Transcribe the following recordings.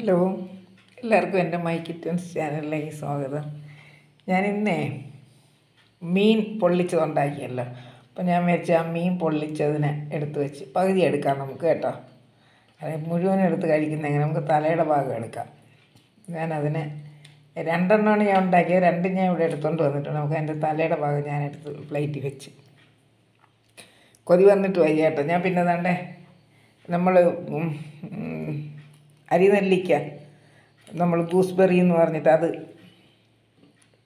Hello. എല്ലാവർക്കും എന്റെ my kittens ചാനലിലേക്ക് സ്വാഗതം. ഞാൻ ഇന്നേ മീൻ പൊള്ളിച്ചത് ഉണ്ടാക്കിയല്ലോ അപ്പം ഞാൻ വെച്ച ആ മീൻ പൊള്ളിച്ചതിനെ എടുത്ത് വെച്ച് പകുതി എടുക്കാം നമുക്ക് കേട്ടോ. അതായത് മുഴുവനും എടുത്ത് കഴിക്കുന്നെങ്കിൽ നമുക്ക് തലയുടെ ഭാഗം എടുക്കാം. ഞാനതിനെ രണ്ടെണ്ണമാണ് ഞാൻ ഉണ്ടാക്കിയത്. രണ്ടും ഞാൻ ഇവിടെ എടുത്തുകൊണ്ട് വന്നിട്ടുണ്ട്. നമുക്ക് അതിന്റെ തലയുടെ ഭാഗം ഞാൻ എടുത്ത് പ്ലേറ്റിൽ വെച്ച്. കൊതി വന്നിട്ട് വയ്യ കേട്ടോ. ഞാൻ പിന്നെ തണ്ടേ നമ്മൾ അരിനെല്ലിക്ക. നമ്മൾ ഗൂസ്ബെറി എന്ന് പറഞ്ഞിട്ട് അത്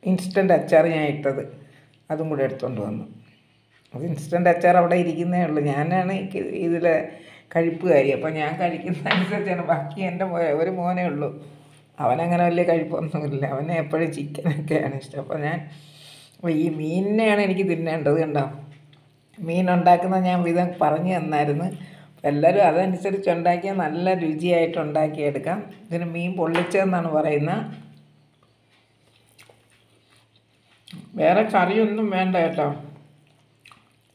ഇൻസ്റ്റന്റ് അച്ചാർ ഞാൻ ഇട്ടത്. അതും കൂടെ എടുത്തുകൊണ്ട് വന്നു. അത് ഇൻസ്റ്റന്റ് അച്ചാർ അവിടെ ഇരിക്കുന്നേ ഉള്ളൂ. ഞാനാണ് ഇതിലെ കഴിപ്പുകാരി അപ്പോൾ ഞാൻ കഴിക്കുന്ന അനുസരിച്ചാണ്. ബാക്കി എന്റെ ഒരു മോനേ ഉള്ളൂ. അവനങ്ങനെ വലിയ കഴിപ്പൊന്നുമില്ല. അവന് എപ്പോഴും ചിക്കനൊക്കെയാണ് ഇഷ്ടം. അപ്പോൾ ഞാൻ ഈ മീനിനെയാണ് എനിക്ക് തിന്നേണ്ടത് കണ്ടോ? മീൻ ഉണ്ടാക്കുന്ന ഞാൻ വിധം പറഞ്ഞു തന്നായിരുന്നു. എല്ലാവരും അതനുസരിച്ച് ഉണ്ടാക്കിയാൽ നല്ല രുചിയായിട്ട് ഉണ്ടാക്കിയെടുക്കാം ഇതിന് മീൻ പൊള്ളിച്ചതെന്നാണ് പറയുന്നത്. വേറെ കറിയൊന്നും വേണ്ട കേട്ടോ.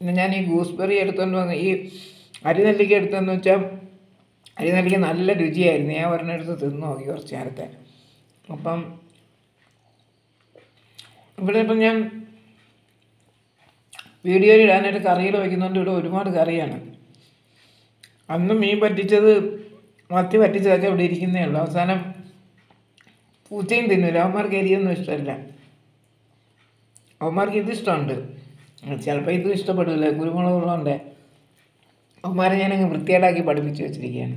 പിന്നെ ഞാൻ ഈ ഗൂസ്ബെറി എടുത്തുകൊണ്ട് വന്ന് ഈ അരിനെല്ലിക്ക എടുത്തെന്ന് വെച്ചാൽ അരിനെല്ലിക്ക നല്ല രുചിയായിരുന്നു. ഞാൻ ഒരെണ്ണം എടുത്ത് തിന്നു നോക്കി കുറച്ച് നേരത്തെ. അപ്പം ഇവിടെ ഇപ്പം ഞാൻ വീഡിയോയിൽ ഇടാനായിട്ട് കറികൾ വയ്ക്കുന്നതുകൊണ്ട് ഇവിടെ ഒരുപാട് കറിയാണ്. അന്ന് മീൻ പറ്റിച്ചത് മത്തി പറ്റിച്ചതൊക്കെ ഇവിടെ ഇരിക്കുന്നേ ഉള്ളൂ. അവസാനം പൂച്ചയും തിന്നില്ല അവന്മാർക്ക് എരിയൊന്നും ഇഷ്ടമല്ല. അവന്മാർക്ക് ഇത് ഇഷ്ടമുണ്ട്. ചിലപ്പോൾ ഇതും ഇഷ്ടപ്പെടില്ല കുരുമുളക് ഉള്ളതുകൊണ്ട് അവന്മാരെ ഞാനങ്ങ് വൃത്തികേടാക്കി പഠിപ്പിച്ച് വെച്ചിരിക്കുകയാണ്.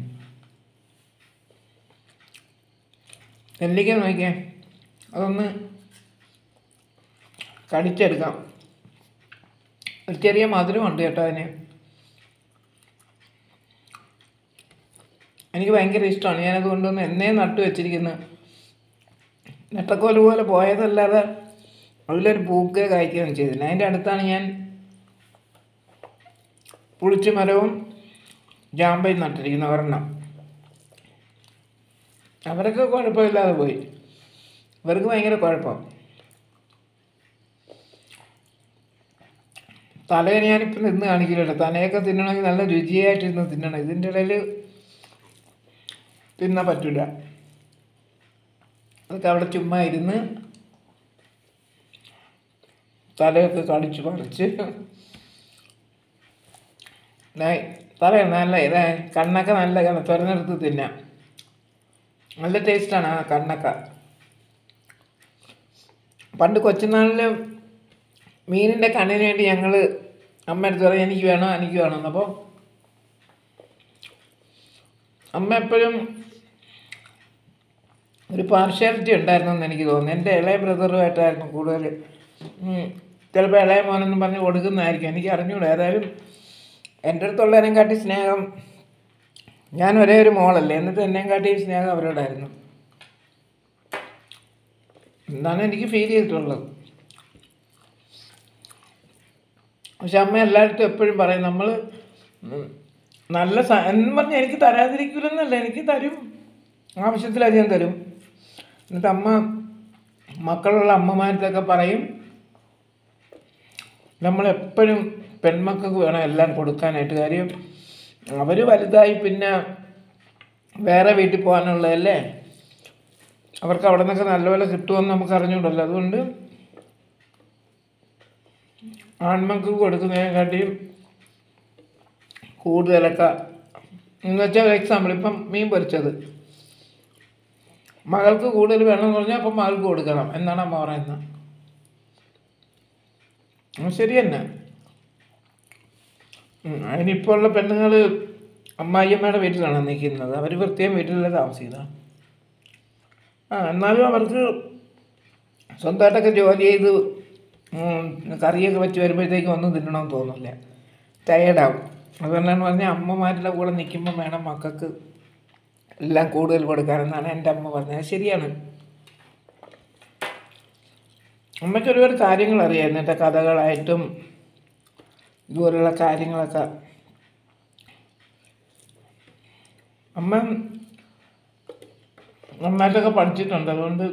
നെല്ലിക്ക നോക്കിയേ അതൊന്ന് കടിച്ചെടുക്കാം. ഒരു ചെറിയ മധുരമുണ്ട് കേട്ടോ അതിന്. എനിക്ക് ഭയങ്കര ഇഷ്ടമാണ് ഞാനത് കൊണ്ടുവന്ന് എന്നേ നട്ടു വെച്ചിരിക്കുന്നു. നെട്ടക്കോൽ പോലെ പോയതല്ലാതെ അതിലൊരു പൂക്കേ കായ്ക്കുകയാണ് ചെയ്തില്ല. അതിന്റെ അടുത്താണ് ഞാൻ പുളിച്ചു മരവും ജാമ്പയും നട്ടിരിക്കുന്ന ഒരെണ്ണം. അവരൊക്കെ കുഴപ്പമില്ലാതെ പോയി. ഇവർക്ക് ഭയങ്കര കുഴപ്പം. തലയെ ഞാനിപ്പം നിന്ന് കാണിക്കില്ലല്ലോ തലയൊക്കെ തിന്നണമെങ്കിൽ നല്ല രുചിയായിട്ട് ഇരുന്ന് തിന്നണം. ഇതിന്റെ ഇടയിൽ തിന്നാൻ പറ്റില്ല അതൊക്കെ അവിടെ ചുമ്മാ ഇരുന്ന് തലയൊക്കെ കളിച്ച് പറിച്ച്. തല നല്ല ഇതാ കണ്ണൊക്കെ നല്ല കണ്ണ തുറന്നെടുത്ത് തിന്നാം. നല്ല ടേസ്റ്റാണ് ആ കണ്ണൊക്കെ. പണ്ട് കൊച്ചുനാളിൽ മീനിന്റെ കണ്ണിന് വേണ്ടി ഞങ്ങൾ അമ്മ എടുത്ത് പറയും എനിക്ക് വേണം? എനിക്ക് വേണം അമ്മ എപ്പോഴും ഒരു പാർഷ്യാലിറ്റി ഉണ്ടായിരുന്നെന്ന് എനിക്ക് തോന്നുന്നു. എന്റെ ഇളയ ബ്രദറുമായിട്ടായിരുന്നു കൂടുതൽ ചിലപ്പോൾ ഇളയ മോനെന്നും പറഞ്ഞ് കൊടുക്കുന്നതായിരിക്കും. എനിക്ക് അറിഞ്ഞൂടാ. ഏതായാലും എന്റെ അടുത്തുള്ളതിനെയും കാട്ടി സ്നേഹം ഞാൻ ഒരേ ഒരു മോളല്ലേ. എന്നിട്ട് എന്നെയും കാട്ടി സ്നേഹം അവരോടായിരുന്നു. എന്താണ് എനിക്ക് ഫീൽ ചെയ്തിട്ടുള്ളത്. പക്ഷെ അമ്മ എല്ലായിടത്തും എപ്പോഴും പറയും നമ്മൾ നല്ല എന്ന് പറഞ്ഞാൽ എനിക്ക് തരാതിരിക്കില്ലെന്നല്ല എനിക്ക് തരും. ആവശ്യത്തിലധികം തരും. എന്നിട്ട് അമ്മ മക്കളുള്ള അമ്മമാരത്തൊക്കെ പറയും നമ്മളെപ്പോഴും പെൺമക്കൾക്ക് വേണം എല്ലാം കൊടുക്കാനായിട്ട്. കാര്യം അവർ വലുതായി പിന്നെ വേറെ വീട്ടിൽ പോകാനുള്ളതല്ലേ? അവർക്ക് അവിടെ നിന്നൊക്കെ നല്ലപോലെ കിട്ടുമെന്ന് നമുക്ക് അറിഞ്ഞൂടല്ലോ അതുകൊണ്ട് ആൺമക്കൾക്ക് കൊടുക്കുന്നതിനെക്കാട്ടിയും കൂടുതലൊക്കെ എന്ന് വെച്ചാൽ എക്സാമ്പിൾ ഇപ്പം മീൻ പൊരിച്ചത്. മകൾക്ക് കൂടുതൽ വേണമെന്ന് പറഞ്ഞാൽ അപ്പം മകൾക്ക് കൊടുക്കണം. എന്നാണ് അമ്മ പറയുന്നത്. ശരി തന്നെ. അതിനിപ്പോൾ ഉള്ള പെണ്ണുങ്ങൾ അമ്മായിയമ്മയുടെ വീട്ടിലാണ് നിൽക്കുന്നത്. അവർ പ്രത്യേകം വീട്ടിലല്ല താമസിക്കുന്നത്. ആ എന്നാലും അവർക്ക് സ്വന്തമായിട്ടൊക്കെ ജോലി ചെയ്ത് കറിയൊക്കെ വെച്ച് വരുമ്പോഴത്തേക്കും ഒന്നും തിന്നണമെന്ന് തോന്നില്ല ടയേർഡാവും അതുകൊണ്ടാണ് പറഞ്ഞാൽ അമ്മമാരുടെ കൂടെ നിൽക്കുമ്പോൾ വേണം മക്കൾക്ക് എല്ലാം കൂടുതൽ കൊടുക്കാനെന്നാണ് എന്റെ അമ്മ പറഞ്ഞത്. ശരിയാണ്. അമ്മയ്ക്ക് ഒരുപാട് കാര്യങ്ങൾ അറിയാം എന്റെ കഥകളായിട്ടും ഇതുപോലുള്ള കാര്യങ്ങളൊക്കെ. അമ്മ നന്നായിട്ടൊക്കെ പഠിച്ചിട്ടുണ്ട്. അതുകൊണ്ട്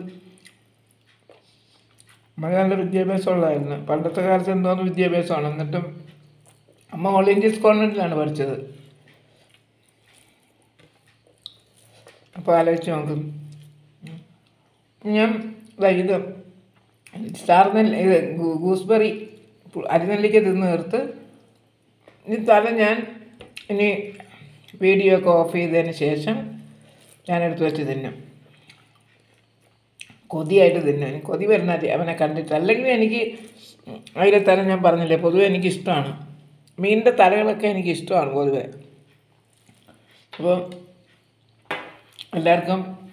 അമ്മ നല്ല വിദ്യാഭ്യാസം ഉള്ളതായിരുന്നു പണ്ടത്തെ കാലത്ത് എന്തോന്ന് വിദ്യാഭ്യാസമാണ്. എന്നിട്ടും അമ്മ ഓൾ ഇന്ത്യസ് കോൺവെന്റിലാണ് പഠിച്ചത്. അപ്പോൾ ആലോചിച്ച് നോക്കും. ഞാൻ ഇത് സ്റ്റാർ നെല്ല ഇത് ഗൂസ്ബെറി അരിനെല്ലിക്ക തിന്ന് തീർത്ത് ഇനി തല ഞാൻ ഇനി വീഡിയോ ഒക്കെ ഓഫ് ചെയ്തതിന് ശേഷം ഞാൻ എടുത്തു വെച്ച് തിന്നും. കൊതിയായിട്ട് തിന്നും. കൊതി വരുന്ന അവനെ കണ്ടിട്ട്. അല്ലെങ്കിൽ എനിക്ക് അതിലെ തല ഞാൻ പറഞ്ഞില്ലേ പൊതുവെ എനിക്കിഷ്ടമാണ്. മീനിന്റെ തലകളൊക്കെ എനിക്കിഷ്ടമാണ് പൊതുവെ. അപ്പോൾ എല്ലാവർക്കും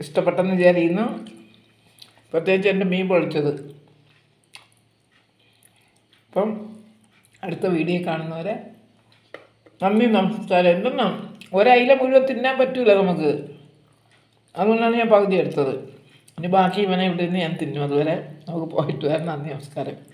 ഇഷ്ടപ്പെട്ടെന്ന് വിചാരിക്കുന്നു. പ്രത്യേകിച്ച് എന്റെ മീൻ പൊളിച്ചത്. അപ്പം അടുത്ത വീഡിയോ കാണുന്നവരെ നന്ദി നമസ്കാരം. എന്തെന്നാ? ഒരയില മുഴുവൻ തിന്നാൻ പറ്റൂല നമുക്ക്. അതുകൊണ്ടാണ് ഞാൻ പകുതി എടുത്തത്. ഇനി ബാക്കി ഇവനെ ഇവിടെ നിന്ന് ഞാൻ തിന്നും. അതുവരെ നമുക്ക് പോയിട്ട് വരാം. നന്ദി നമസ്കാരം.